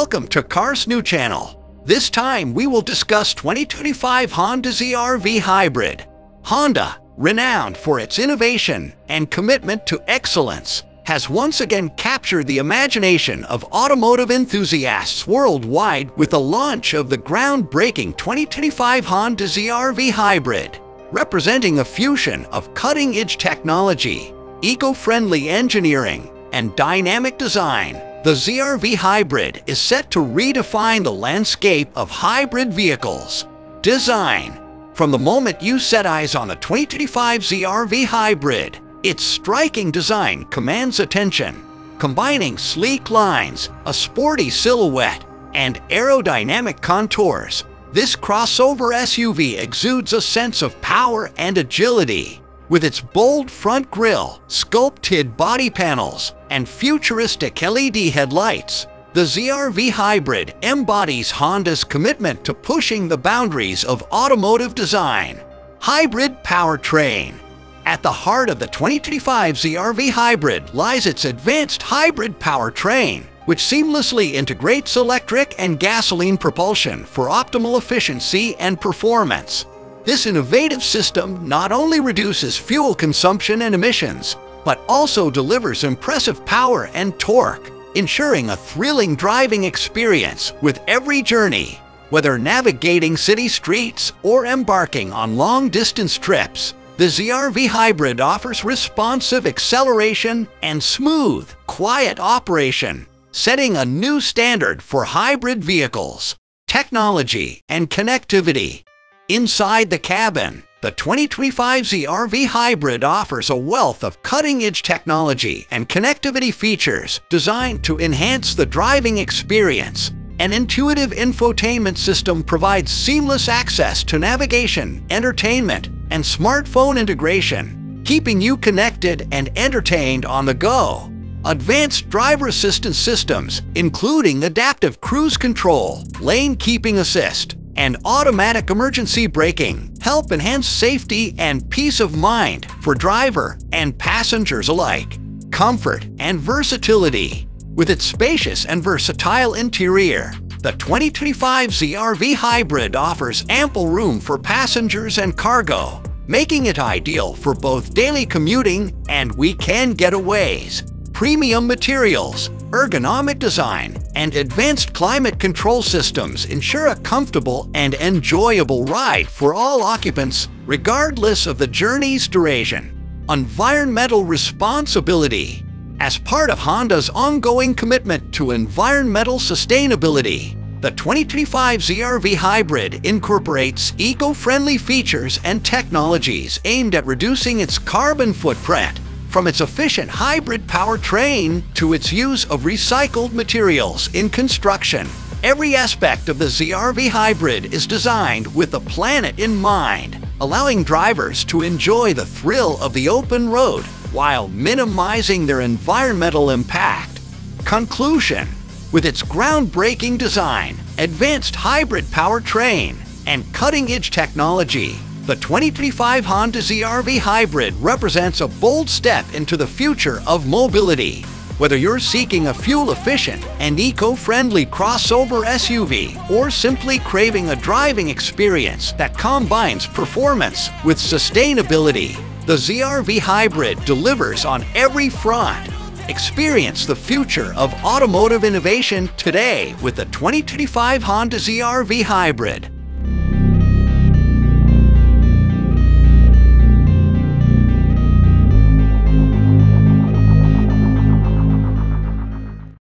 Welcome to Cars New Channel. This time we will discuss 2025 Honda ZR-V Hybrid. Honda, renowned for its innovation and commitment to excellence, has once again captured the imagination of automotive enthusiasts worldwide with the launch of the groundbreaking 2025 Honda ZR-V Hybrid, representing a fusion of cutting-edge technology, eco-friendly engineering, and dynamic design. The ZR-V Hybrid is set to redefine the landscape of hybrid vehicles. Design From the moment you set eyes on the 2025 ZR-V Hybrid, its striking design commands attention. Combining sleek lines, a sporty silhouette, and aerodynamic contours, this crossover SUV exudes a sense of power and agility. With its bold front grille, sculpted body panels, and futuristic LED headlights, the ZR-V Hybrid embodies Honda's commitment to pushing the boundaries of automotive design. Hybrid Powertrain At the heart of the 2025 ZR-V Hybrid lies its advanced hybrid powertrain, which seamlessly integrates electric and gasoline propulsion for optimal efficiency and performance. This innovative system not only reduces fuel consumption and emissions, but also delivers impressive power and torque, ensuring a thrilling driving experience with every journey. Whether navigating city streets or embarking on long-distance trips, the ZR-V Hybrid offers responsive acceleration and smooth, quiet operation, setting a new standard for hybrid vehicles, technology, and connectivity. Inside the cabin, the 2025 ZR-V Hybrid offers a wealth of cutting-edge technology and connectivity features designed to enhance the driving experience. An intuitive infotainment system provides seamless access to navigation, entertainment, and smartphone integration, keeping you connected and entertained on the go. Advanced driver assistance systems, including adaptive cruise control, lane keeping assist, and automatic emergency braking help enhance safety and peace of mind for driver and passengers alike. Comfort and versatility. With its spacious and versatile interior, the 2025 ZR-V Hybrid offers ample room for passengers and cargo, making it ideal for both daily commuting and weekend getaways. Premium materials, ergonomic design, and advanced climate control systems ensure a comfortable and enjoyable ride for all occupants, regardless of the journey's duration. Environmental responsibility As part of Honda's ongoing commitment to environmental sustainability, the 2025 ZR-V Hybrid incorporates eco-friendly features and technologies aimed at reducing its carbon footprint from its efficient hybrid powertrain to its use of recycled materials in construction, every aspect of the ZR-V Hybrid is designed with the planet in mind, allowing drivers to enjoy the thrill of the open road while minimizing their environmental impact. Conclusion With its groundbreaking design, advanced hybrid powertrain, and cutting-edge technology, the 2025 Honda ZR-V Hybrid represents a bold step into the future of mobility. Whether you're seeking a fuel-efficient and eco-friendly crossover SUV or simply craving a driving experience that combines performance with sustainability, the ZR-V Hybrid delivers on every front. Experience the future of automotive innovation today with the 2025 Honda ZR-V Hybrid.